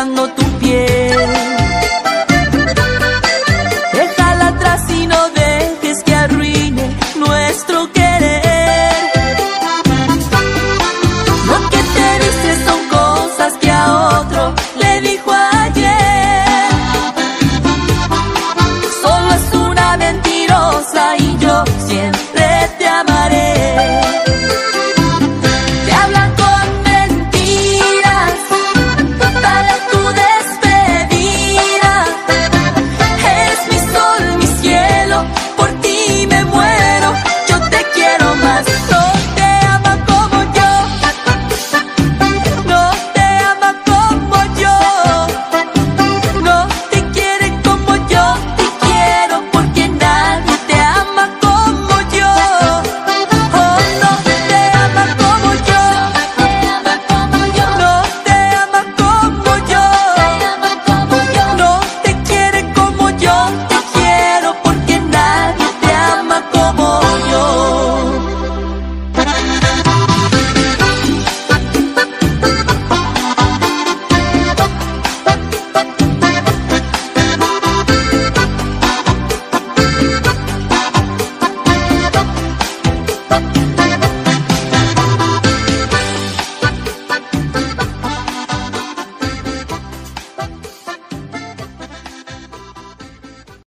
dando tu